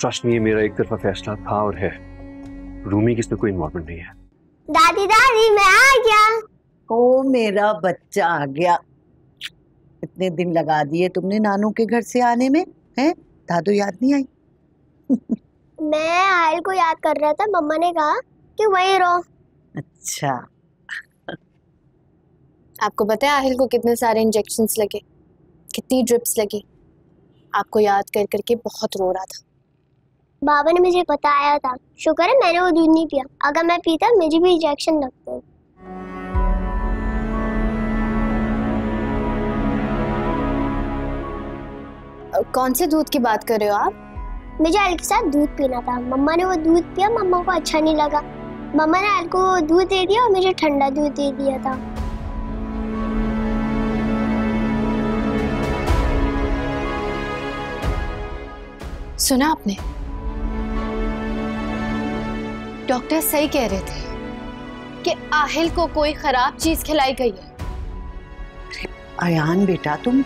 Trust नहीं है मेरा एक तरफा फैसला था और है। रूमी की इसमें कोई इन्वॉल्वमेंट नहीं है। दादी दादी मैं आ गया। ओ मेरा बच्चा आ गया। इतने दिन लगा दिए तुमने नानू के घर से आने में हैं? दादू याद नहीं आई? मैं आयल को याद कर रहा था मम्मा ने कहा कि वहीं रहो। अच्छा। आपको पता है आहिल को कितने सारे इंजेक्शन लगे कितनी ड्रिप्स लगी। आपको याद कर करके बहुत रो रहा था। बाबा ने मुझे बताया था। शुक्र है मैंने वो दूध नहीं पिया। अगर मैं पीता मुझे भी इंजेक्शन लगते कौन से दूध की बात कर रहे हो आप? मुझे आयल के साथ दूध पीना था। मम्मा ने वो दूध पिया मम्मा को अच्छा नहीं लगा। मम्मा ने अल को दूध दे दिया और मुझे ठंडा दूध दे दिया था। सुना आपने? डॉक्टर सही कह रहे थे कि आहिल को कोई खराब चीज़ खिलाई गई है। अयान बेटा तुम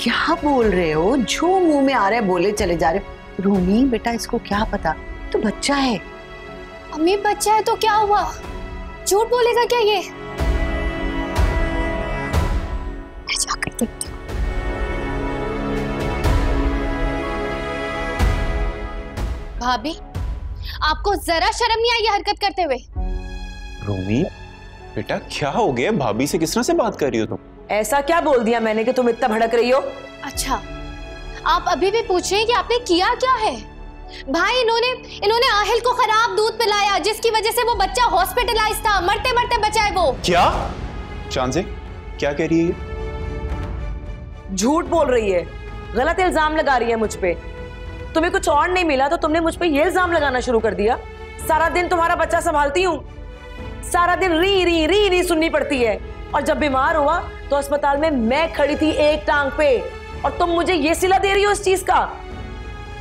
क्या बोल रहे हो? जो मुँह में आ रहा है बोले चले जा रहे। रूमी बेटा इसको क्या पता? तो बच्चा है। अम्मी बच्चा है तो क्या हुआ? झूठ बोलेगा क्या ये? जाकर देखती हूँ? भाभी? आपको जरा शर्म नहीं आई ये हरकत करते हुए? रूमी बेटा क्या हो गया? भाभी से किस तरह से बात कर रही हो तुम? ऐसा क्या बोल दिया मैंने कि तुम इतना भड़क रही हो? अच्छा आप अभी भी पूछ रहे हैं कि आपने किया क्या है? भाई इन्होंने इन्होंने आहिल को खराब दूध पिलाया जिसकी वजह से वो बच्चा हॉस्पिटलाइज था। मरते मरते बचा है वो। क्या? चांसे क्या कह रही है झूठ बोल रही है। गलत इल्ज़ाम लगा रही है मुझ पे। तुम्हें कुछ और नहीं मिला तो तुमने मुझ पर ये इल्ज़ाम लगाना शुरू कर दिया। सारा दिन तुम्हारा बच्चा संभालती हूँ। सारा दिन री री री री सुननी पड़ती है। और जब बीमार हुआ तो अस्पताल में मैं खड़ी थी एक टांग पे। और तुम मुझे ये सिला दे रही हो इस चीज़ का?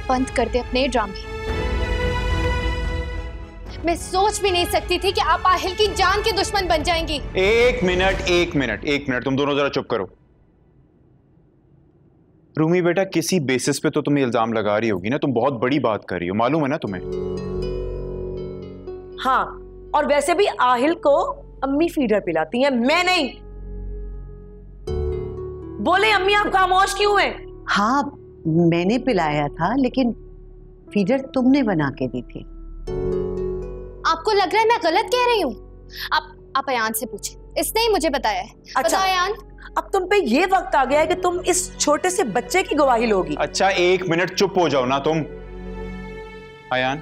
बंद कर दे अपने ड्रामे। मैं सोच भी नहीं सकती थी कि आप आहिल की जान के दुश्मन बन जाएँगी। एक मिनट एक मिनट एक मिनट। तुम दोनों जरा चुप करो। रूमी बेटा किसी बेसिस पे तो तुम इल्ज़ाम लगा रही होगी ना तुम बहुत बड़ी बात कर रही हो मालूम है ना तुम्हें? हाँ और वैसे भी आहिल को अम्मी फीडर पिलाती है मैं नहीं। बोले अम्मी आप खामोश क्यों हैं? हाँ मैंने पिलाया था लेकिन फीडर तुमने बना के दी थी। आपको लग रहा है मैं गलत कह रही हूँ? आप आप अयान से पूछे इसने ही मुझे बताया है। अच्छा। बताओ अयान अब तुम पे ये वक्त आ गया है कि तुम इस छोटे से बच्चे की गवाही लोगी। अच्छा एक मिनट चुप हो जाओ ना तुम। आयान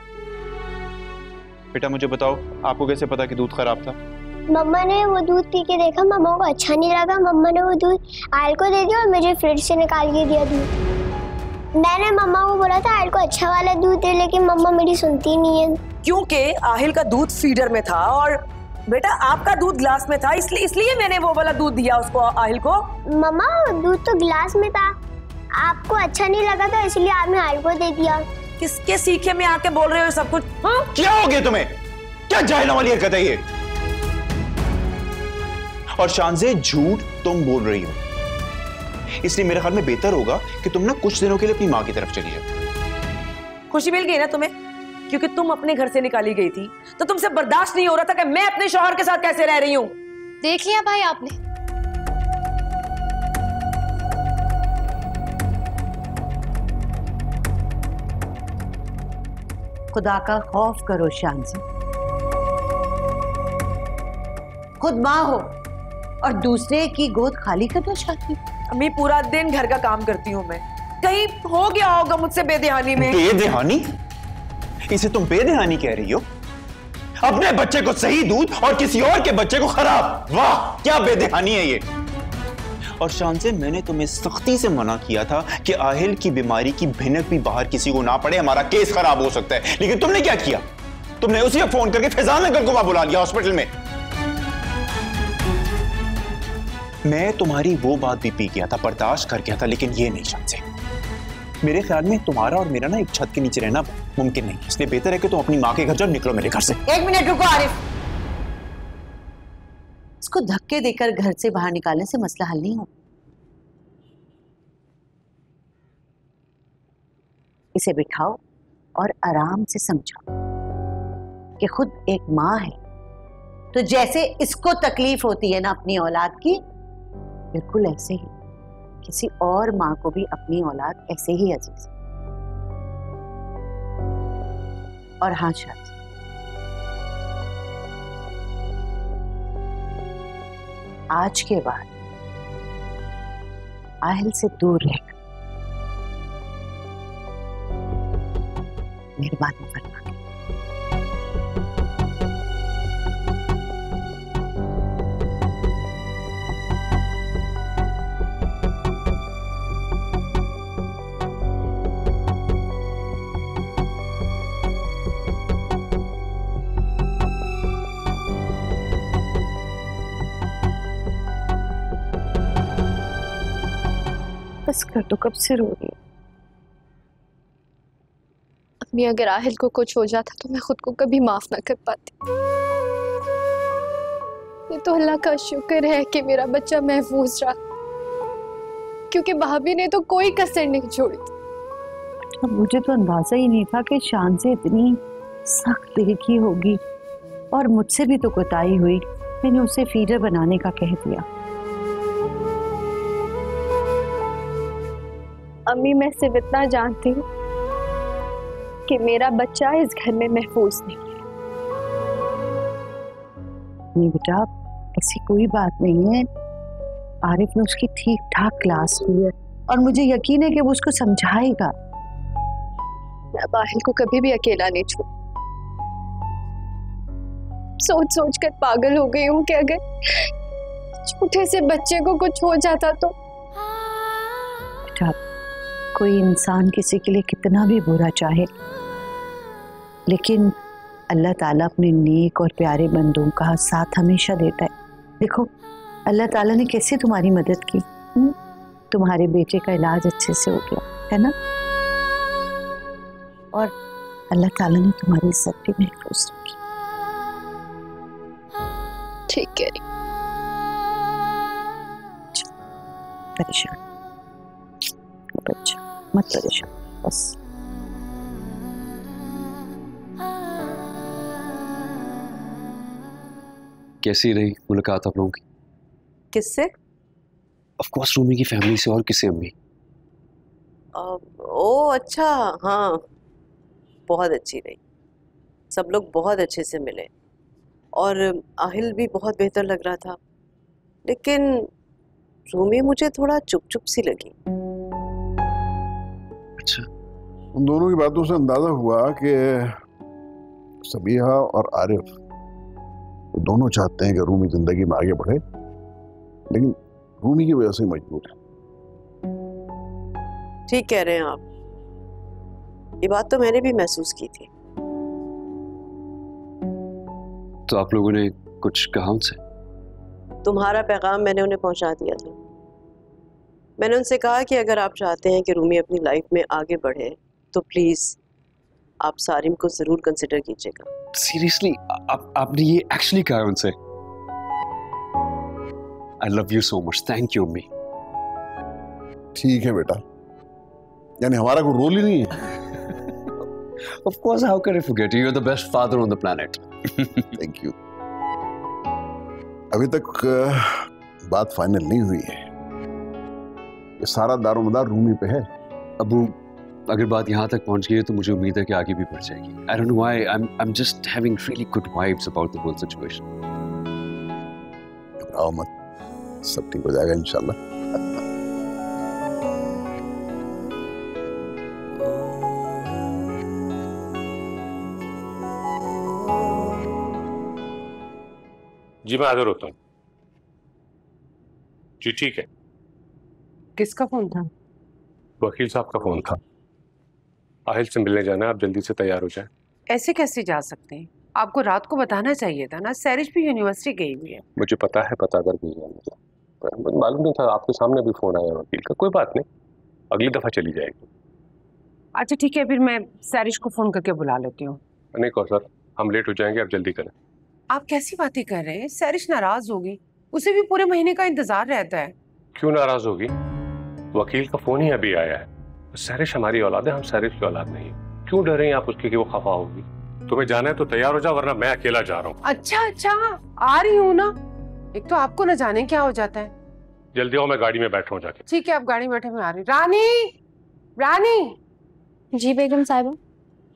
बेटा मुझे बताओ आपको कैसे पता कि दूध खराब था? मम्मा ने वो दूध पी के देखा मम्मा को अच्छा नहीं लगा। मम्मा ने वो दूध आयल को दे दिया और मुझे फ्रिज से निकाल के दिया दूध। मैंने मम्मा को बोला था आयल को अच्छा वाला दूध दे लेकिन मम्मा मेरी सुनती नहीं है। क्योंकि आहिल का दूध फीडर में था और बेटा आपका दूध ग्लास में था इसलिए इसलिए मैंने वो वाला दूध दिया उसको आहिल को। मम्मा दूध तो गिलास में था। आपको अच्छा नहीं लगा था इसलिए आपने आयल को दे दिया। किसके सीखे में आके बोल रहे हो सब कुछ? हाँ? क्या हो गया तुम्हें? क्या जाहिला वाली हरकत है ये? और शानजे झूठ तुम बोल रही हो। इसलिए मेरे ख्याल में बेहतर होगा कि तुम ना कुछ दिनों के लिए अपनी माँ की तरफ़ चली जाओ खुशी मिल गई ना तुम्हें? क्योंकि तुम अपने घर से निकाली गई थी। तो तुमसे बर्दाश्त नहीं हो रहा था कि मैं अपने शोहर के साथ कैसे रह रही हूँ। देख लिया भाई आपने। खुदा का खौफ करो शान से खुद माँ हो और दूसरे की गोद खाली करना चाहती हो। अम्मी पूरा दिन घर का काम करती हूँ मैं। कहीं हो गया होगा मुझसे बेदहानी में। बेदहानी? इसे तुम बेदहानी कह रही हो? अपने बच्चे को सही दूध और किसी और के बच्चे को खराब। वाह, क्या बेदहानी है ये। और शान से मैंने तुम्हें सख्ती से मना किया था कि आहिल की बीमारी की भिनक भी बाहर किसी को ना पड़े, हमारा केस खराब हो सकता है। लेकिन तुमने क्या किया? तुमने उसी फ़ोन करके फैजान अंकल को बुला लिया हॉस्पिटल में। मैं तुम्हारी वो बात भी पी गया था, बर्दाश्त कर गया था, लेकिन ये नहीं, शान से। मेरे ख्याल में तुम्हारा और मेरा ना एक छत के नीचे रहना मुमकिन नहीं। इसलिए बेहतर है कि तुम अपनी माँ के घर जाओ, निकलो मेरे घर से। एक मिनट रुको, आरिफ। इसको धक्के देकर घर से बाहर निकालने से मसला हल नहीं होगा। इसे बिठाओ और आराम से समझाओ कि खुद एक माँ है। तो जैसे इसको तकलीफ़ होती है ना अपनी औलाद की, बिल्कुल ऐसे ही। किसी और माँ को भी अपनी औलाद ऐसे ही अज़ीज़। और हाँ शायद। आज के बाद आहिल से दूर रहकर मेहरबानी फरमा बस कर दो कब से रो रही अम्मी अगर आहिल को कुछ हो जाता तो मैं खुद को कभी माफ़ ना कर पाती। ये तो अल्लाह का शुक्र है कि मेरा बच्चा महफूज रहा। क्योंकि भाभी ने तो कोई कसर नहीं छोड़ी अब मुझे तो अंदाज़ा ही नहीं था कि शान से इतनी सख्त देखी होगी। और मुझसे भी तो कोताही हुई। मैंने उसे फीडर बनाने का कह दिया। अम्मी मैं सिर्फ़ इतना जानती हूँ कि मेरा बच्चा इस घर में महफूज नहीं है। नहीं बेटा ऐसी कोई बात नहीं है। आरिफ ने उसकी ठीक ठाक क्लास ली है और मुझे यकीन है कि वो उसको समझाएगा। मैं अब आहिल को कभी भी अकेला नहीं छोड़ सोच सोच कर पागल हो गई हूँ कि अगर छोटे से बच्चे को कुछ हो जाता तो बेटा कोई इंसान किसी के लिए कितना भी बुरा चाहे, लेकिन अल्लाह ताला अपने नेक और प्यारे बंदों का साथ हमेशा देता है। देखो, अल्लाह ताला ने कैसे तुम्हारी मदद की? हुँ? तुम्हारे बेटे का इलाज अच्छे से हो गया, है ना? और अल्लाह ताला ने तुम्हारी इज़्ज़त भी महफूज रखी ठीक है। परेशान। बच्चा। मत परेशान बस कैसी रही मुलाकात आप लोगों की? किससे? ऑफ़ कोर्स रूमी की फैमिली से और किसी अम्मी? ओ अच्छा हाँ। बहुत अच्छी रही। सब लोग बहुत अच्छे से मिले। और आहिल भी बहुत बेहतर लग रहा था। लेकिन रूमी मुझे थोड़ा चुप चुप सी लगी। अच्छा। उन दोनों की बातों से अंदाज़ा हुआ कि सबीहा और आरिफ वो दोनों चाहते हैं कि रूमी ज़िंदगी में आगे बढ़े लेकिन रूमी की वजह से मजबूर है। ठीक कह रहे हैं आप। ये बात तो मैंने भी महसूस की थी। तो आप लोगों ने कुछ कहा उनसे? तुम्हारा पैगाम मैंने उन्हें पहुँचा दिया था। मैंने उनसे कहा कि अगर आप चाहते हैं कि रूमी अपनी लाइफ में आगे बढ़े तो प्लीज़ आप सारिम को ज़रूर कंसिडर कीजिएगा। सीरियसली आप आपने ये एक्चुअली कहा उनसे? I love you so much thank you अम्मी ठीक है बेटा। यानी हमारा कोई रोल ही नहीं है। Of course, how can I forget? You? You're the best father on the planet. Thank you अभी तक बात फाइनल नहीं हुई है। ये सारा दारोमदार रूमी पे है। अबू अगर बात यहाँ तक पहुँच गई है तो मुझे उम्मीद है कि आगे भी बढ़ जाएगी। I don't know why I am I am just having really good vibes about the whole situation घबराओ मत। सब ठीक हो जाएगा इंशाल्लाह। जी मैं हाजिर होता हूँ। जी ठीक है। किसका फ़ोन था? वकील साहब का फ़ोन था। आहिल से मिलने जाना है आप जल्दी से तैयार हो जाए। ऐसे कैसे जा सकते हैं? आपको रात को बताना चाहिए था ना? सैरिश भी यूनिवर्सिटी गई हुई है। मुझे पता है पता कर गई है मुझे। पर मालूम नहीं था आपके सामने भी फ़ोन आया वकील का। कोई बात नहीं अगली दफ़ा चली जाएगी। अच्छा ठीक है फिर मैं सैरिश को फ़ोन करके बुला लेती हूँ। नहीं कौसर हम लेट हो जाएँगे आप जल्दी करें। आप कैसी बातें कर रहे हैं? सैरिश नाराज़ होगी। उसे भी पूरे महीने का इंतज़ार रहता है। क्यों नाराज़ होगी? वकील का फ़ोन ही अभी आया है। सैरिश हमारी औलाद है हम सैरिश की औलाद नहीं क्यों डर रही हैं आप उसके कि वो खफा होगी? तुम्हें जाना है तो तैयार हो जाओ वरना मैं अकेला जा रहा हूँ। अच्छा अच्छा आ रही हूँ ना? एक तो आपको न जाने क्या हो जाता है। जल्दी आओ मैं गाड़ी में बैठ रहा हूँ जाके। ठीक है आप गाड़ी में बैठे मैं आ रही रानी रानी। जी बेगम साहिबा।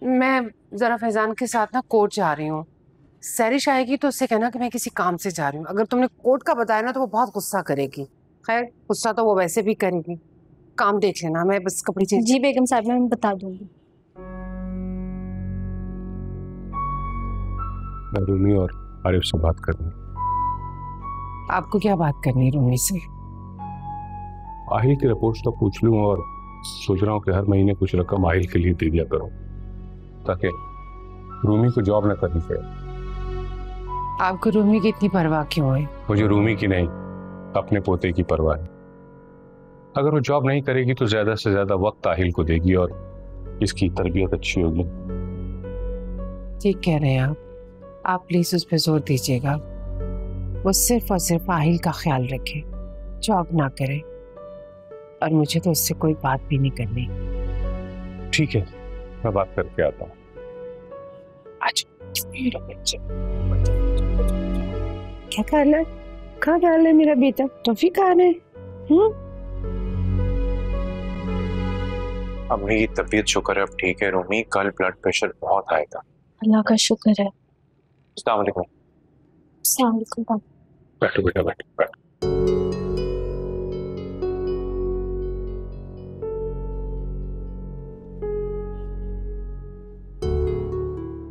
मैं जरा फैजान के साथ ना कोर्ट जा रही हूँ। सैरिश आएगी तो उससे कहना कि मैं किसी काम से जा रही हूँ। अगर तुमने कोर्ट का बताया ना तो वो बहुत गुस्सा करेगी। खैर गुस्सा तो वो वैसे भी करेगी। काम देख लेना मैं बस कपड़े चेंज जी बेगम साहिबा मैं बता दूँगी। मैं रूमी और आरिफ से बात करनी आपको क्या बात करनी है रूमी से? आहिल की रिपोर्ट तो पूछ लूँ और सोच रहा हूँ कि हर महीने कुछ रकम आहिल के लिए दे दिया करूँ ताकि रूमी को जॉब न करनी पड़े। आपको रूमी की इतनी परवाह क्यों है? मुझे रूमी की नहीं अपने पोते की परवाह है। अगर वो जॉब नहीं करेगी तो ज़्यादा से ज़्यादा वक्त आहिल को देगी और इसकी तरबियत अच्छी होगी। ठीक कह रहे हैं आप। आप प्लीज़ उस पर ज़ोर दीजिएगा। वो सिर्फ़ और सिर्फ़ आहिल का ख्याल रखे जॉब ना करे। और मुझे तो उससे कोई बात भी नहीं करनी। ठीक है मैं बात करके आता हूँ। क्या है? कहाँ डाल है मेरा बेटा? टॉफी खाना है। अम्मी की तबीयत शुक्र है अब ठीक है रूमी। कल ब्लड प्रेशर बहुत आएगा अल्लाह का शुक्र है। अस्सलाम वालेकुम। अस्सलाम वालेकुम बैठो बेटा बैठो बैठो।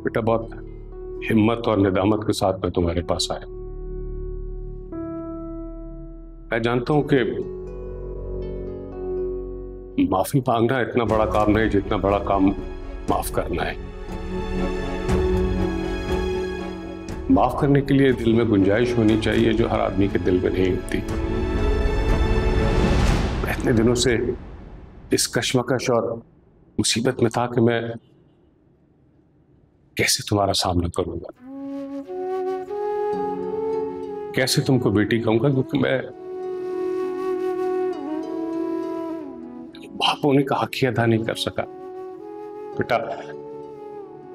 बेटा बहुत हिम्मत और निदामत के साथ मैं तुम्हारे पास आया। मैं जानता हूँ कि माफ़ी मांगना इतना बड़ा काम नहीं, जितना बड़ा काम माफ़ करना है। माफ़ करने के लिए दिल में गुंजाइश होनी चाहिए जो हर आदमी के दिल में नहीं होती। इतने दिनों से इस कश्मकश और मुसीबत में था कि मैं कैसे तुम्हारा सामना करूँगा? कैसे तुमको बेटी कहूँगा? क्योंकि मैं होने का हक ही अदा नहीं कर सका। बेटा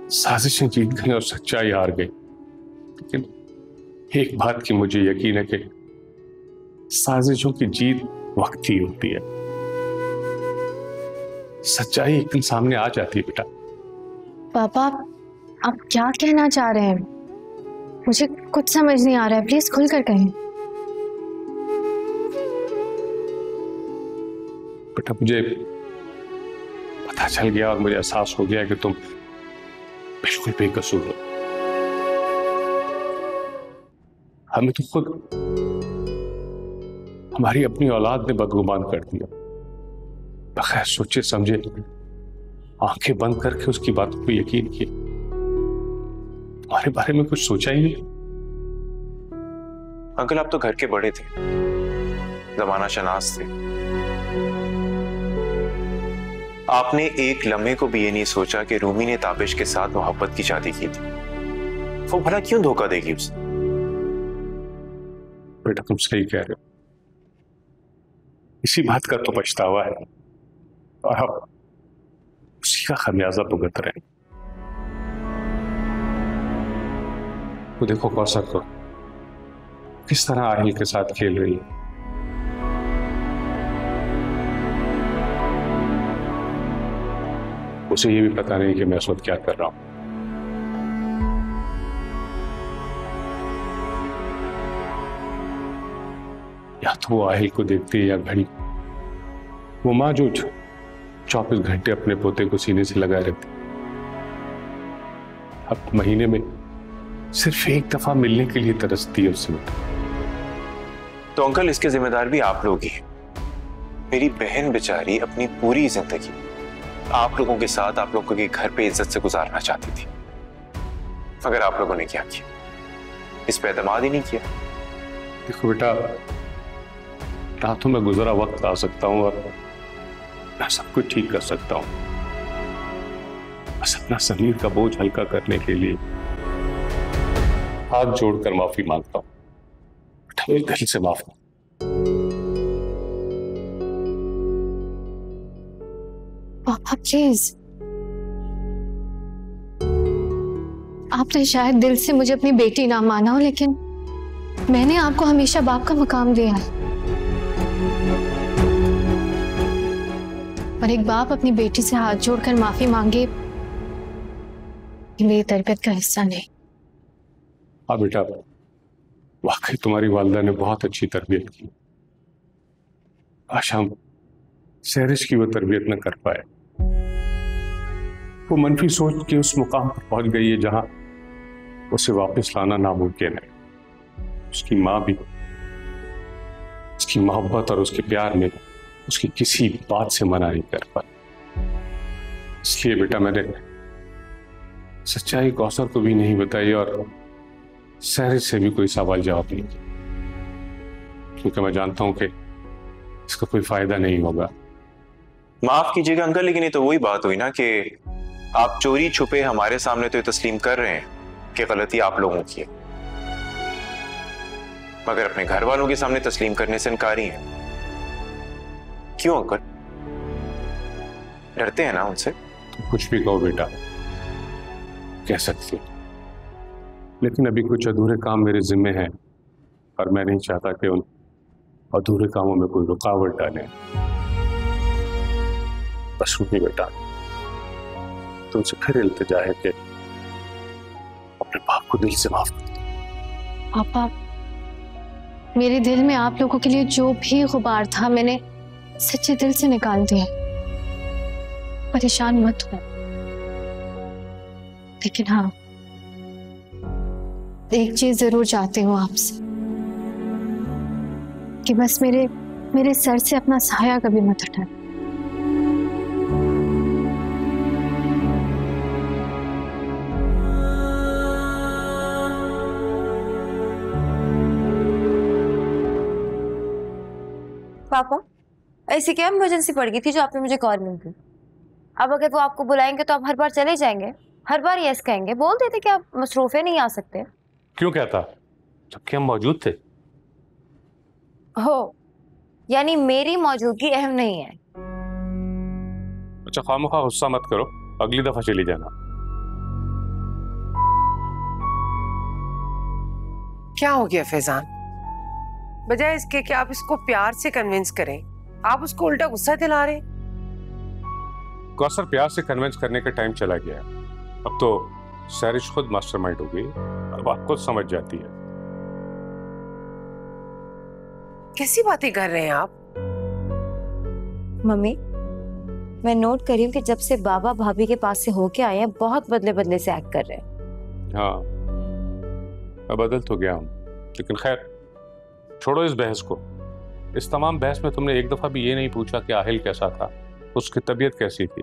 साजिशें जीत गई और सच्चाई हार गई। लेकिन एक बात की मुझे यकीन है कि साजिशों की जीत वक्त ही होती है। सच्चाई एक दिन सामने आ जाती है बेटा। पापा आप क्या कहना चाह रहे हैं? मुझे कुछ समझ नहीं आ रहा है। प्लीज़ खुल कर कहें। बेटा मुझे पता चल गया और मुझे एहसास हो गया कि तुम बिल्कुल बेकसूर हो। हमें तो खुद हमारी अपनी औलाद ने बदगुमान कर दिया। बगैर सोचे समझे आँखें बंद करके उसकी बातों को यकीन किया। तुम्हारे बारे में कुछ सोचा ही नहीं। अंकल, आप तो घर के बड़े थे। जमाना शनास थे। आपने एक लम्हे को भी ये नहीं सोचा कि रूमी ने ताबिश के साथ मोहब्बत की शादी की। थी वो भला क्यों धोखा देगी उसे? बेटा तुम सही कह रहे हो। इसी बात का तो पछतावा है। और हम उसी का खमियाजा भुगत रहे हैं। वो देखो कौसर को किस तरह आहिल के साथ खेल रही है। उसे ये भी पता नहीं कि मैं उस वक्त क्या कर रहा हूँ। या तो वो आहिल को देखती है या घड़ी। वो माँ जो चौबीस घंटे अपने पोते को सीने से लगाए रखती। अब महीने में सिर्फ़ एक दफ़ा मिलने के लिए तरसती है उससे तो अंकल, इसके जिम्मेदार भी आप लोग ही हैं। मेरी बहन बेचारी अपनी पूरी ज़िंदगी आप लोगों के साथ आप लोगों के घर पे इज़्ज़त से गुजारना चाहती थी। मगर आप लोगों ने क्या किया, इस पे एतमाद ही नहीं किया। देखो बेटा, रातों में गुजरा वक्त आ सकता हूँ और मैं सब कुछ ठीक कर सकता हूँ। बस अपना शरीर का बोझ हल्का करने के लिए हाथ जोड़कर माफ़ी माँगता हूँ। दिल से माफ़ पापा प्लीज़ आपने शायद दिल से मुझे अपनी बेटी ना माना हो, लेकिन मैंने आपको हमेशा बाप का मकाम दिया है। और एक बाप अपनी बेटी से हाथ जोड़कर माफ़ी मांगे, मेरी तरबियत का हिस्सा नहीं। हाँ बेटा, वाकई तुम्हारी वालदा ने बहुत अच्छी तरबियत की। आशा, सहरिश की वो तरबियत न कर पाए। वो मनफी सोच के उस मुकाम पर पहुँच गई है जहाँ उसे वापस लाना नामुमकिन है। उसकी माँ भी, उसकी मोहब्बत और उसके प्यार में उसकी किसी बात से मना नहीं कर पाई। इसलिए बेटा मैंने सच्चाई कौसर को भी नहीं बताई और सहरिश से भी कोई सवाल जवाब नहीं किया। क्योंकि मैं जानता हूँ कि इसका कोई फ़ायदा नहीं होगा। माफ़ कीजिएगा अंकल, लेकिन ये तो वही बात हुई ना कि आप चोरी छुपे हमारे सामने तो ये तस्लीम कर रहे हैं कि गलती आप लोगों की है। मगर अपने घर वालों के सामने तस्लीम करने से इनकारी हैं क्यों, अंकल? डरते हैं ना उनसे? तुम कुछ भी कहो बेटा। कह सकती। लेकिन अभी कुछ अधूरे काम मेरे जिम्मे हैं और मैं नहीं चाहता कि उन अधूरे कामों में कोई रुकावट डाले। बस नहीं बेटा। तुमसे फिर इल्तिजा है कि अपने बाप को दिल से माफ़ कर पापा, मेरे दिल में आप लोगों के लिए जो भी गुबार था, मैंने सच्चे दिल से निकाल दिया परेशान मत हो। लेकिन हाँ एक चीज़ ज़रूर चाहती हूँ आपसे, कि बस मेरे मेरे सर से अपना साया कभी मत हटाए। पापा। ऐसी क्या इमरजेंसी पड़ गई थी जो आपने मुझे कॉल मिल गई अब अगर वो आपको बुलाएँगे तो आप हर बार चले जाएँगे हर बार यस कहेंगे। बोल देते कि आप मसरूफ है नहीं आ सकते। क्यों कहता? जबकि हम मौजूद थे। हो यानी मेरी मौजूदगी अहम नहीं है। अच्छा खामोखा गुस्सा मत करो। अगली दफ़ा चली जाना। क्या हो गया फैजान? बजाय इसके कि आप इसको प्यार से कन्विंस करें। आप उसको उल्टा गुस्सा दिला रहे कौसर प्यार से कन्विंस करने का टाइम चला गया। अब तो सैरिश खुद मास्टरमाइंड हो गई। अब आप खुद समझ जाती है। कैसी बातें कर रहे हैं आप? मम्मी मैं नोट कर रही हूँ कि जब से बाबा भाभी के पास से होके आए हैं बहुत बदले बदले से एक्ट कर रहे हैं। हाँ। मैं बदल तो गया हूँ। लेकिन खैर छोड़ो इस बहस को। इस तमाम बहस में तुमने एक दफ़ा भी ये नहीं पूछा कि आहिल कैसा था उसकी तबीयत कैसी थी।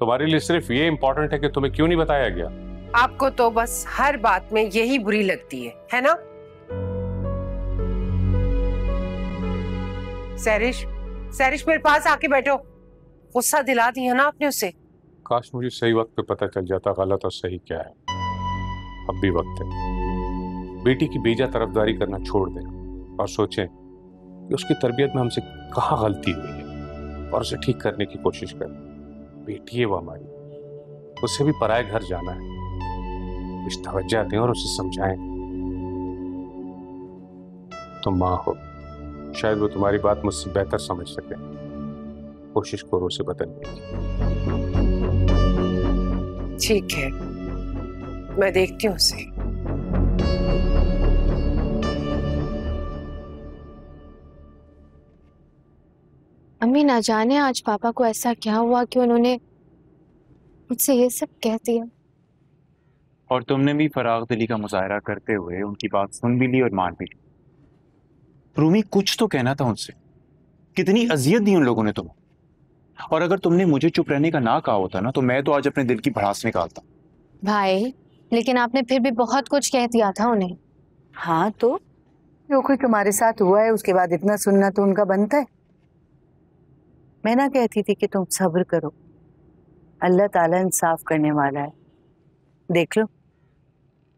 तुम्हारे लिए सिर्फ़ ये इंपॉर्टेंट है कि तुम्हें क्यों नहीं बताया गया? आपको तो बस हर बात में यही बुरी लगती है है ना? सैरिश सैरिश मेरे पास आके बैठो। गुस्सा दिला दिया ना आपने उसे। काश मुझे सही वक्त पे पता चल जाता गलत और सही क्या है। अब भी वक्त है। बेटी की बेजा तरफदारी करना छोड़ दें और सोचें कि उसकी तरबियत में हमसे कहाँ गलती हुई है और उसे ठीक करने की कोशिश करें। बेटी है वो हमारी। उसे भी पराए घर जाना है। कुछ तवज्जा दें और उसे समझाएँ। तुम माँ हो। शायद वो तुम्हारी बात मुझसे बेहतर समझ सके। कोशिश करो उसे बदलने की। ठीक है। मैं देखती हूँ उसे। अम्मी ना जाने आज पापा को ऐसा क्या हुआ कि उन्होंने मुझसे ये सब कह दिया? और तुमने भी फराग दिली का मुजाहरा करते हुए उनकी बात सुन भी ली और मान भी ली। रूमी कुछ तो कहना था उनसे। कितनी अजियत दी उन लोगों ने तुम्हें। और अगर तुमने मुझे चुप रहने का ना कहा होता ना तो मैं तो आज अपने दिल की भड़ास निकालता। भाई लेकिन आपने फिर भी बहुत कुछ कह दिया था उन्हें। हाँ तो? जो कोई तुम्हारे साथ हुआ है उसके बाद इतना सुनना तो उनका बनता है। मैं ना कहती थी कि तुम सब्र करो। अल्लाह ताला इंसाफ करने वाला है। देख लो,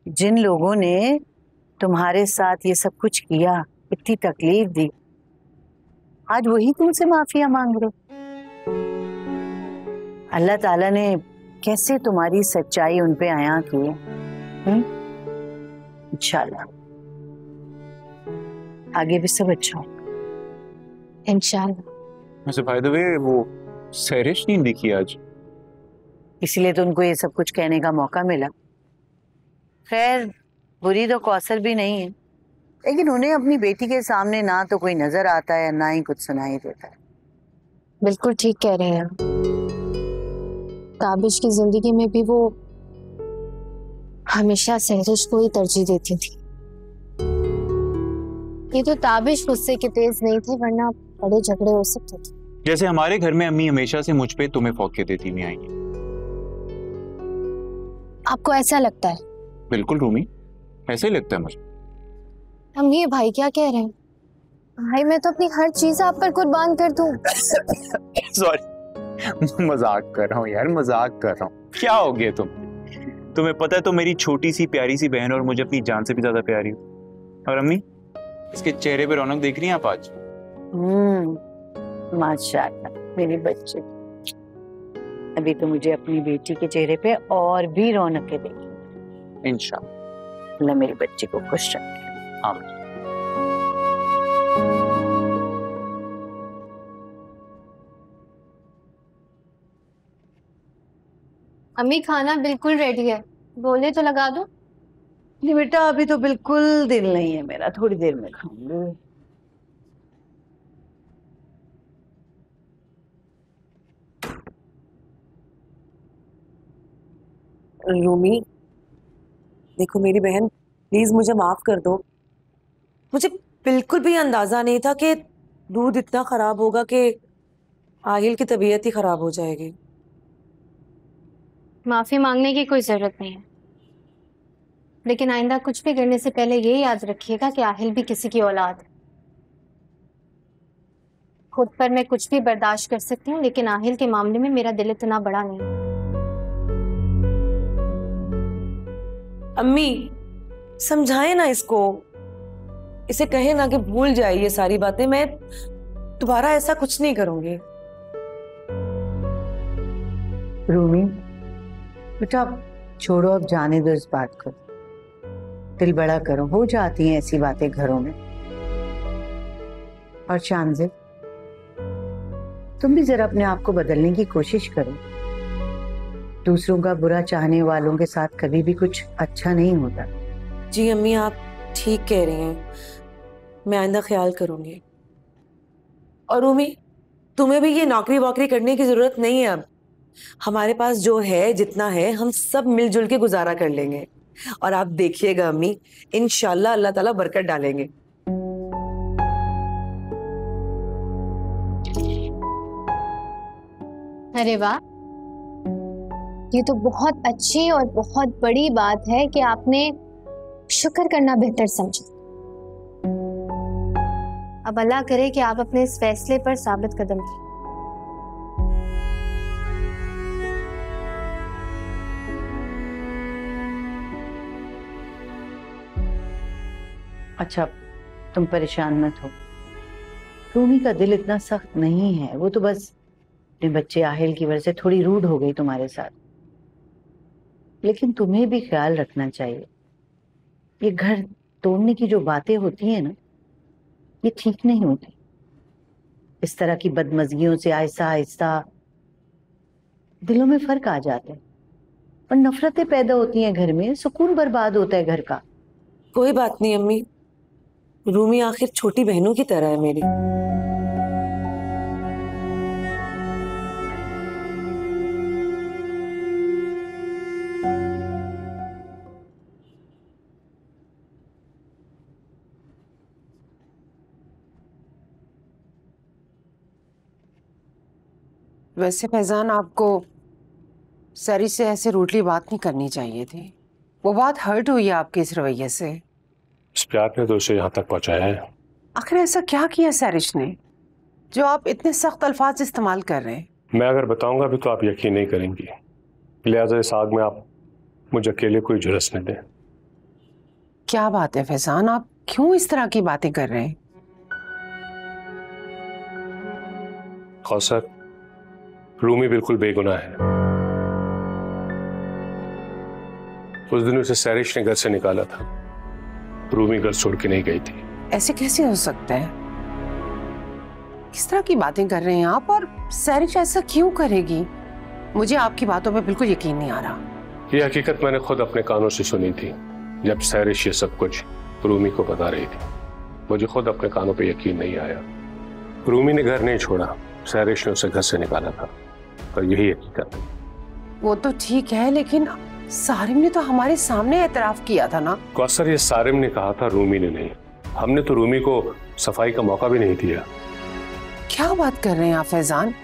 जिन लोगों ने तुम्हारे साथ ये सब कुछ किया, इतनी तकलीफ़ दी, आज वही तुमसे माफिया मांग रहे अल्लाह ताला ने कैसे तुम्हारी सच्चाई उन पे आया की है? इंशाल्लाह। आगे भी सब अच्छा हो। इंशाल्लाह। वैसे बाय द वे वो सैरिश नहीं दिखी आज। इसलिए तो उनको ये सब कुछ कहने का मौका मिला। खैर बुरी तो कौशल भी नहीं है। लेकिन उन्हें अपनी बेटी के सामने ना तो कोई नज़र आता है ना ही कुछ सुनाई देता है। बिल्कुल ठीक कह रहे हैं। ताबिश की ज़िंदगी में भी वो हमेशा सहरिश को ही तरजीह देती थी। ये तो ताबिश गुस्से के तेज नहीं थे वरना बड़े झगड़े हो सकते थे। जैसे हमारे घर में अम्मी हमेशा से मुझ पे तुम्हें फौके देती हुई आई आपको ऐसा लगता है? बिल्कुल रूमी। ऐसे ही लगता है मुझे। अम्मी ये भाई क्या कह रहे हैं? भाई मैं तो अपनी हर चीज़ आप पर कुर्बान कर दूँ। सॉरी मज़ाक कर रहा हूँ यार मज़ाक कर रहा हूँ। क्या हो गया तुम? तुम्हें पता है तो मेरी छोटी सी प्यारी सी बहन और मुझे अपनी जान से भी ज़्यादा प्यारी हो। और अम्मी इसके चेहरे पे रौनक देख रही हैं आप आज? हम्म माशाल्लाह मेरी बच्चे। अभी तो मुझे अपनी बेटी के चेहरे पे और भी रौनकें देखी। इंशाल्लाह। अल्लाह मेरी बच्ची को खुश रखे आमीन। अम्मी खाना बिल्कुल रेडी है। बोले तो लगा दो। नहीं बेटा अभी तो बिल्कुल दिल नहीं है मेरा थोड़ी देर में खाऊँगी। रूमी। देखो मेरी बहन प्लीज़ मुझे माफ़ कर दो। मुझे बिल्कुल भी अंदाज़ा नहीं था कि दूध इतना खराब होगा कि आहिल की तबीयत ही खराब हो जाएगी। माफ़ी मांगने की कोई ज़रूरत नहीं है। लेकिन आइंदा कुछ भी करने से पहले ये याद रखिएगा कि आहिल भी किसी की औलाद है। खुद पर मैं कुछ भी बर्दाश्त कर सकती हूँ, लेकिन आहिल के मामले में मेरा दिल इतना बड़ा नहीं है। अम्मी, समझाए ना इसको। इसे कहे ना कि भूल जाए ये सारी बातें। मैं दोबारा ऐसा कुछ नहीं करूँगी। रूमी, बेटा छोड़ो, अब जाने दो इस बात को। दिल बड़ा करो। हो जाती हैं ऐसी बातें घरों में। और शानजिब तुम भी जरा अपने आप को बदलने की कोशिश करो। दूसरों का बुरा चाहने वालों के साथ कभी भी कुछ अच्छा नहीं होता। जी अम्मी आप ठीक कह रही हैं। मैं आइंदा ख्याल करूँगी। और रूमी तुम्हें भी ये नौकरी वोकरी करने की ज़रूरत नहीं है अब। हमारे पास जो है जितना है हम सब मिलजुल के गुजारा कर लेंगे। और आप देखिएगा अम्मी इंशाल्लाह अल्लाह ताला बरकत डालेंगे। अरे वाह! ये तो बहुत अच्छी और बहुत बड़ी बात है कि आपने शुक्र करना बेहतर समझा। अब अल्लाह करे कि आप अपने इस फैसले पर साबित कदम रखें अच्छा तुम परेशान मत हो। रूमी का दिल इतना सख्त नहीं है, वो तो बस अपने बच्चे आहिल की वजह से थोड़ी रूड हो गई तुम्हारे साथ। लेकिन तुम्हें भी ख्याल रखना चाहिए। ये घर तोड़ने की जो बातें होती हैं ना, ये ठीक नहीं होती। इस तरह की बदमजगियों से आहिस्ता आहिस्ता दिलों में फ़र्क आ जाता है। और नफरतें पैदा होती हैं घर में, सुकून बर्बाद होता है घर का। कोई बात नहीं, अम्मी। रूमी आखिर छोटी बहनों की तरह है मेरी। वैसे फैजान आपको सरी से ऐसे रूटली बात नहीं करनी चाहिए थी। वो बात हर्ट हुई है आपके इस रवैये से। इस प्यार ने तो उसे यहाँ तक पहुँचाया है। आखिर ऐसा क्या किया सैरिश ने जो आप इतने सख्त अल्फाज इस्तेमाल कर रहे हैं? मैं अगर बताऊँगा भी तो आप यकीन नहीं करेंगी। लिहाजा इस आग में आप मुझे अकेले कोई झुलस न दें। क्या बात है फैजान आप क्यों इस तरह की बातें कर रहे हैं? कौसर रूमी बिल्कुल बेगुनाह है उस दिन उसे सैरिश ने घर से निकाला था। रूमी घर छोड़ के नहीं गई थी। ऐसे कैसे हो सकता है? किस तरह की बातें कर रहे हैं आप और सैरिश ऐसा क्यों करेगी? मुझे आपकी बातों पे बिल्कुल यकीन नहीं आ रहा। ये हकीकत मैंने खुद अपने कानों से सुनी थी जब सैरिश ये सब कुछ रूमी को बता रही थी। मुझे खुद अपने कानों पे यकीन नहीं आया। रूमी ने घर नहीं छोड़ा। सैरिश ने उसे घर से निकाला था। यही हकीकत है। वो तो ठीक है लेकिन सारिम ने तो हमारे सामने एतराफ किया था ना। कौसर ये सारिम ने कहा था रूमी ने नहीं। हमने तो रूमी को सफ़ाई का मौका भी नहीं दिया। क्या बात कर रहे हैं आप फैजान?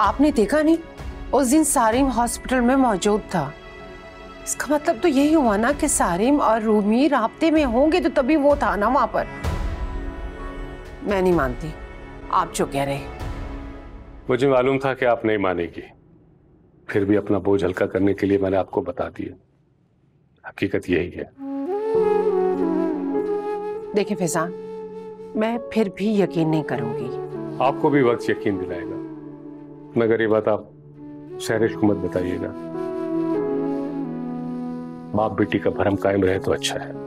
आपने देखा नहीं? उस दिन सारिम हॉस्पिटल में मौजूद था। इसका मतलब तो यही हुआ ना कि सारिम और रूमी रबते में होंगे तो तभी वो था ना वहाँ पर। मैं नहीं मानती। आप जो कह रहे मुझे मालूम था कि आप नहीं मानेगी। फिर भी अपना बोझ हल्का करने के लिए मैंने आपको बता दिया। हकीकत यही है। देखिए फैजान मैं फिर भी यकीन नहीं करूँगी। आपको भी वक्त यकीन दिलाएगा। मगर ये बात आप शहरिश को मत बताइएगा। बाप बेटी का भरम कायम रहे तो अच्छा है।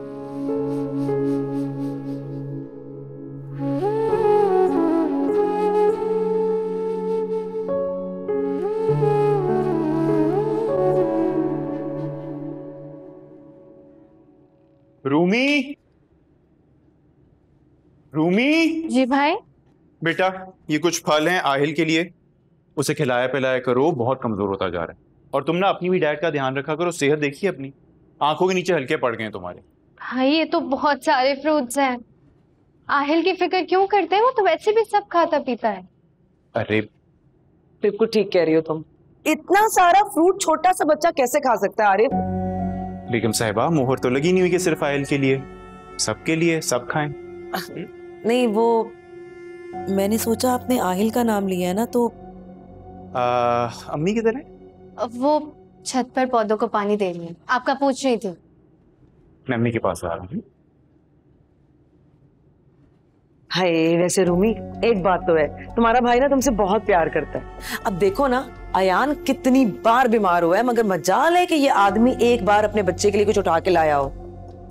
रूमी? रूमी? जी भाई। बेटा ये कुछ फल हैं आहिल के लिए। उसे खिलाया पिलाया करो बहुत कमज़ोर होता जा रहा है। और तुम ना अपनी भी डाइट का ध्यान रखा करो सेहत देखिए अपनी। आँखों के नीचे हल्के पड़ गए तुम्हारे। भाई ये तो बहुत सारे फ्रूट्स हैं। आहिल की फ़िक्र क्यों करते हैं? वो तो वैसे भी सब खाता पीता है। अरे बिल्कुल ठीक कह रही हो तुम। इतना सारा फ्रूट छोटा सा बच्चा कैसे खा सकता है आरिफ? बेगम साहिबा मोहर तो लगी नहीं हुई कि सिर्फ़ आयल के लिए। सबके लिए सब खाएँ। नहीं वो मैंने सोचा आपने आहिल का नाम लिया है ना तो आ, अम्मी किधर है? वो छत पर पौधों को पानी दे रही है। आपका पूछ रही थी। मैं अम्मी के पास आ रहा हूँ। हाय वैसे रूमी एक बात तो है तुम्हारा भाई ना तुमसे बहुत प्यार करता है। अब देखो ना अयान कितनी बार बीमार हुआ है मगर मजाल है कि ये आदमी एक बार अपने बच्चे के लिए कुछ उठा के लाया हो।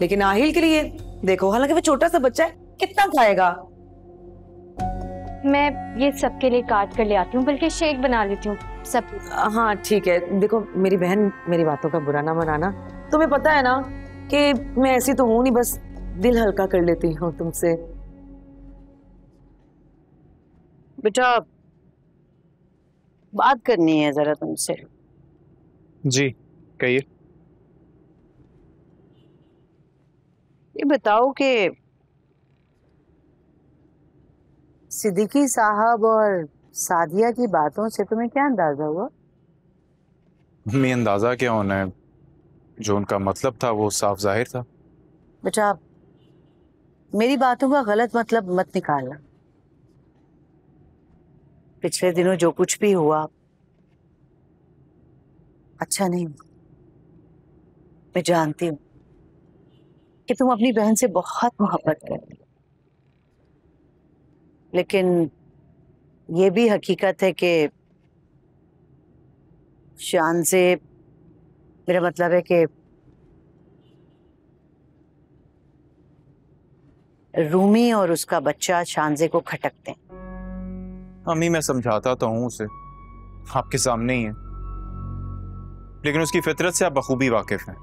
लेकिन आहिल के लिए देखो हालाँकि वो छोटा सा बच्चा है कितना खाएगा? मैं ये सबके लिए काट कर ले आती हूँ बल्कि शेक बना लेती हूँ सब। हाँ ठीक है देखो मेरी बहन मेरी बातों का बुरा ना मनाना। तुम्हें पता है ना कि मैं ऐसी तो हूँ नहीं बस दिल हल्का कर लेती हूँ तुमसे। बेटा बात करनी है जरा तुमसे। जी कहिए। ये बताओ कि सिद्दीकी साहब और सादिया की बातों से तुम्हें क्या अंदाज़ा हुआ? अम्मी अंदाज़ा क्या होना है? जो उनका मतलब था वो साफ़ ज़ाहिर था। बेटा मेरी बातों का गलत मतलब मत निकालना। पिछले दिनों जो कुछ भी हुआ अच्छा नहीं हुआ। मैं जानती हूँ कि तुम अपनी बहन से बहुत मोहब्बत करती हो। लेकिन ये भी हकीकत है कि शान से मेरा मतलब है कि रूमी और उसका बच्चा शानजे को खटकते हैं। अम्मी मैं समझाता तो हूँ उसे। आपके सामने ही है। लेकिन उसकी फितरत से आप बखूबी वाकिफ हैं।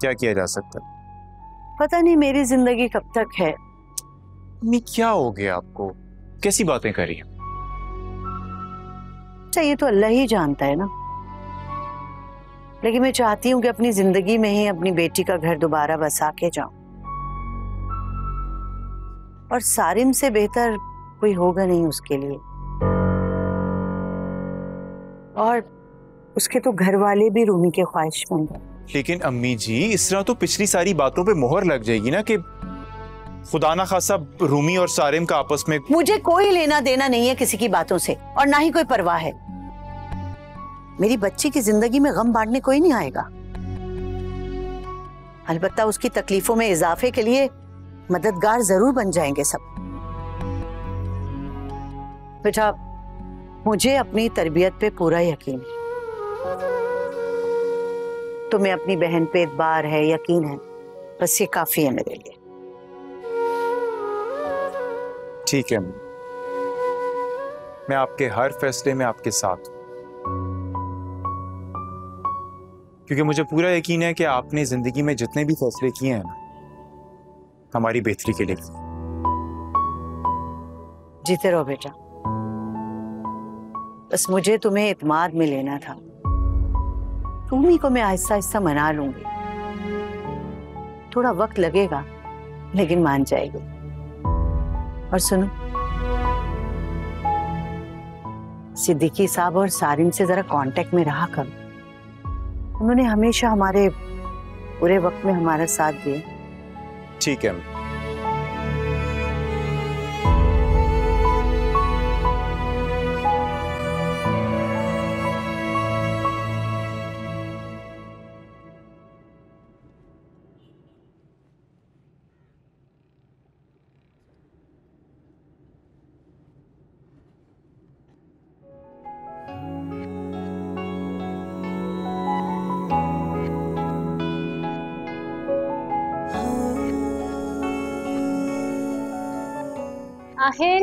क्या किया जा सकता है? पता नहीं मेरी ज़िंदगी कब तक है। अम्मी क्या हो गया आपको? कैसी बातें करी अच्छा ये तो अल्लाह ही जानता है ना। लेकिन मैं चाहती हूँ कि अपनी ज़िंदगी में ही अपनी बेटी का घर दोबारा बसा के जाऊँ। और सारिम से बेहतर कोई होगा नहीं उसके लिए। और उसके तो घर वाले भी रूमी के ख्वाहिशमंद हैं लेकिन अम्मी जी इस तरह तो पिछली सारी बातों पे मोहर लग जाएगी ना कि खुदा ना खासा रूमी और सारिम का आपस में मुझे कोई लेना देना नहीं है किसी की बातों से और ना ही कोई परवाह है। मेरी बच्ची की ज़िंदगी में गम बांटने कोई नहीं आएगा। अलबत्ता उसकी तकलीफों में इजाफे के लिए मददगार ज़रूर बन जाएँगे सब। बेटा मुझे अपनी तरबियत पे पूरा यकीन है। तुम्हें अपनी बहन पे एतबार है यकीन है? बस ये काफ़ी है मेरे लिए। ठीक है मैं आपके हर फैसले में आपके साथ हूँ। क्योंकि मुझे पूरा यकीन है कि आपने ज़िंदगी में जितने भी फैसले किए हैं ना हमारी बेहतरी के लिए जीते रहो बेटा। बस मुझे तुम्हें इतमाद में लेना था। रूमी को मैं आहिस्ता आहिस्ता मना लूँगी। थोड़ा वक्त लगेगा, लेकिन मान जाएगी। और सुनो। सिद्दीकी साहब और सारिम से जरा कांटेक्ट में रहा करो। उन्होंने हमेशा हमारे बुरे वक्त में हमारा साथ दिया। ठीक है आहिल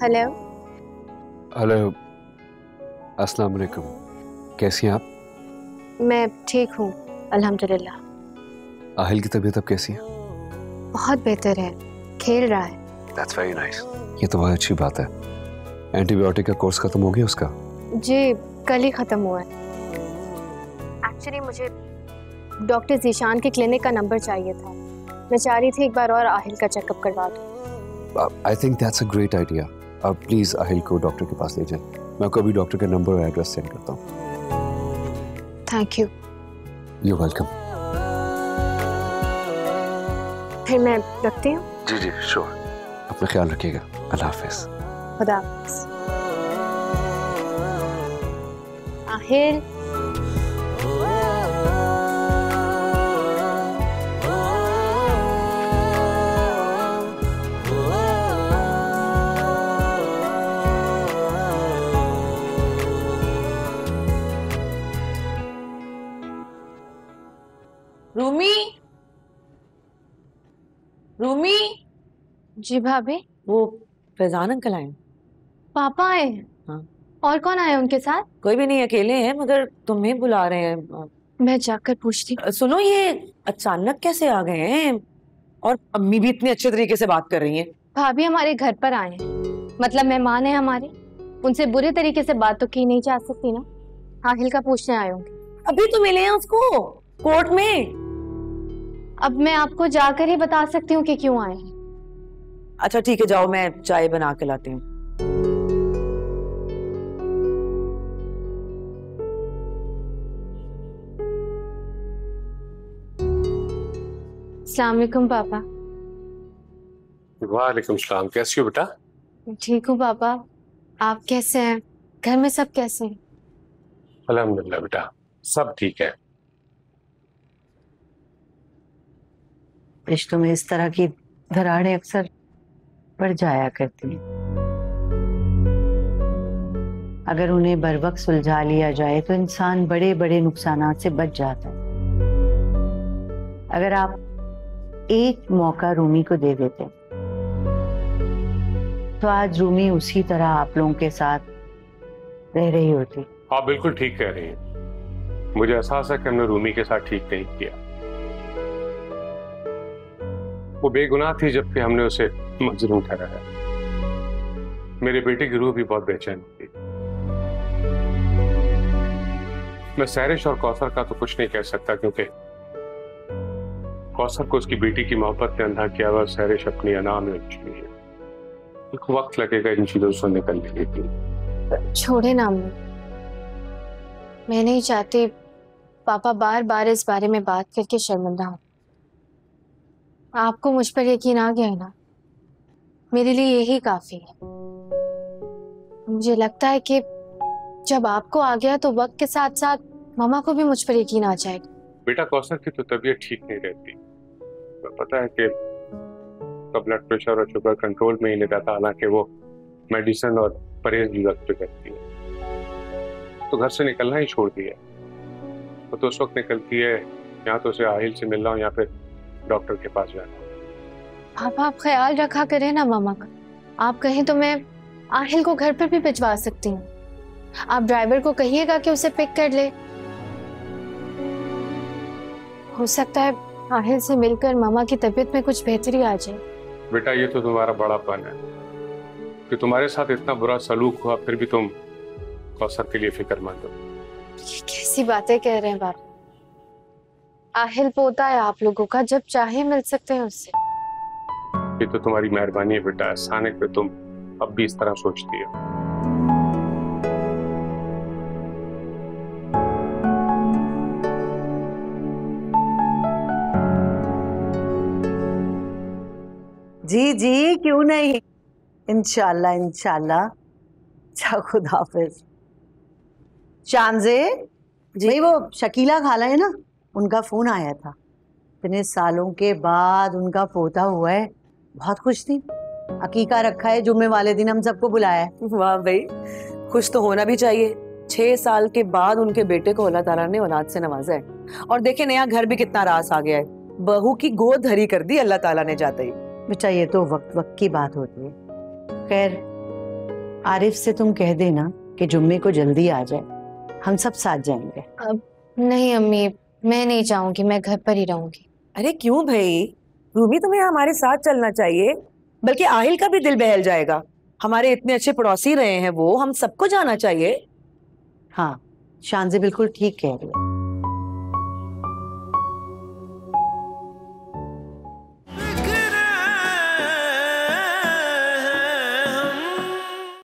हेलो हेलो अस्सलाम वालेकुम कैसी हैं आप? मैं ठीक हूँ अल्हम्दुलिल्लाह। आहिल की तबीयत अब कैसी है? बहुत बेहतर है। खेल रहा है। दैट्स वेरी नाइस ये तो बहुत अच्छी बात है। एंटीबायोटिक का कोर्स खत्म हो गया उसका? जी कल ही ख़त्म हुआ है। एक्चुअली मुझे डॉक्टर जीशान के क्लिनिक का नंबर चाहिए था। मैं चाह रही थी एक बार और आहिल का चेकअप करवा दूँ। I think that's a great idea आप प्लीज़ आहिल को डॉक्टर के पास ले जाएँ। मैं आपको अभी डॉक्टर का नंबर और एड्रेस सेंड करता हूँ। थैंक यू यू वेलकम फिर मैं रखती हूँ। जी जी श्योर अपना ख्याल रखिएगा। अल्लाह हाफिज़। खुदा हाफिज़। आहिल। जी भाभी। वो फैजान अंकल आए। पापा आए हाँ। और कौन आए उनके साथ? कोई भी नहीं अकेले हैं मगर तुम्हें बुला रहे हैं। मैं जाकर पूछती सुनो ये अचानक कैसे आ गए हैं? और अम्मी भी इतने अच्छे तरीके से बात कर रही हैं। भाभी हमारे घर पर आए हैं। मतलब मेहमान है हमारे। उनसे बुरे तरीके से बात तो की नहीं जा सकती ना। आहिल का पूछने आए होंगे? अभी तो मिले हैं उसको कोर्ट में। अब मैं आपको जाकर ही बता सकती हूँ कि क्यों आए हैं। अच्छा ठीक है जाओ मैं चाय बना के लाती हूँ। अस्सलाम पापा। वालेकुम सलाम कैसी हो बेटा? ठीक हूँ पापा। आप कैसे हैं? घर में सब कैसे हैं? अल्हम्दुलिल्लाह बेटा सब ठीक है। रिश्तों में इस तरह की दरारें अक्सर बढ़ जाया करती। हैं अगर उन्हें बर वक्त सुलझा लिया जाए तो इंसान बड़े बड़े नुकसान से बच जाता है। अगर आप एक मौका रूमी को दे देते तो आज रूमी उसी तरह आप लोगों के साथ रह रही होती। आप बिल्कुल ठीक कह रही हैं। मुझे एहसास है कि हमने रूमी के साथ ठीक नहीं किया। वो बेगुनाह थी जबकि हमने उसे मजलूम ठहराया मेरे बेटे की रूह भी बहुत बेचैन थी मैं सैरिश और कौसर का तो कुछ नहीं कह सकता क्योंकि कौसर को उसकी बेटी की मोहब्बत ने अंधा किया हुआ सैरिश अपनी अना में उलझी है। एक वक्त लगेगा इन चीज़ों से निकलने के लिए। छोड़े ना मैं नहीं चाहती पापा बार बार इस बारे में बात करके शर्मिंदा हो। आपको मुझ पर यकीन आ गया है ना? मेरे लिए यही काफ़ी है। मुझे लगता है कि जब आपको आ गया तो वक्त के साथ साथ मामा को भी मुझ पर यकीन आ जाएगा। बेटा, कौशल की तो तबीयत ठीक नहीं रहती। तो पता है कि उसका ब्लड प्रेशर और शुगर कंट्रोल में ही नहीं रहता हालाँकि वो मेडिसिन और परहेज भी वक्त पे करती है। तो घर से निकलना ही छोड़ दिया। वो तो उस वक्त निकलती है, या तो उसे आहिल से मिलना हो या फिर डॉक्टर के पास जाना। पापा आप ख्याल रखा करें ना मामा का। आप कहें तो मैं आहिल को घर पर भी भिजवा सकती हूँ। आप ड्राइवर को कहिएगा कि उसे पिक कर ले। हो सकता है आहिल से मिलकर मामा की तबीयत में कुछ बेहतरी आ जाए। बेटा ये तो तुम्हारा बड़ापन है। कि तुम्हारे साथ इतना बुरा सलूक हुआ फिर भी तुम कौसर के लिए फिक्रमंद हो। कैसी बातें कह रहे हैं बाप आहिल पोता है आप लोगों का जब चाहे मिल सकते हैं उससे। ये तो तुम्हारी मेहरबानी है बेटा। एहसान है कि तुम अब भी इस तरह सोचती हो। जी जी क्यों नहीं? इंशाल्लाह इंशाल्लाह। अच्छा खुद हाफिज। शानजे भाई वो शकीला खाला है ना? उनका फ़ोन आया था। इतने सालों के बाद उनका पोता हुआ है। बहुत खुश थी। अकीका रखा है जुम्मे वाले दिन हम सबको बुलाया है। वाह भाई खुश तो होना भी चाहिए। छह साल के बाद उनके बेटे को अल्लाह ताला ने औलाद से नवाजा है। और देखे नया घर भी कितना रास आ गया है। बहू की गोद हरी कर दी अल्लाह ताला ने जाते ही। बेटा ये तो वक्त वक्त की बात होती है। खैर आरिफ से तुम कह देना कि जुम्मे को जल्दी आ जाए। हम सब साथ जाएँगे। अब नहीं अम्मी मैं नहीं चाहूँगी मैं घर पर ही रहूँगी। अरे क्यों भाई? रूमी, तुम्हें हमारे साथ चलना चाहिए। बल्कि आहिल का भी दिल बहल जाएगा। हमारे इतने अच्छे पड़ोसी रहे हैं वो, हम सबको जाना चाहिए। हाँ शान से बिल्कुल ठीक कह रही है।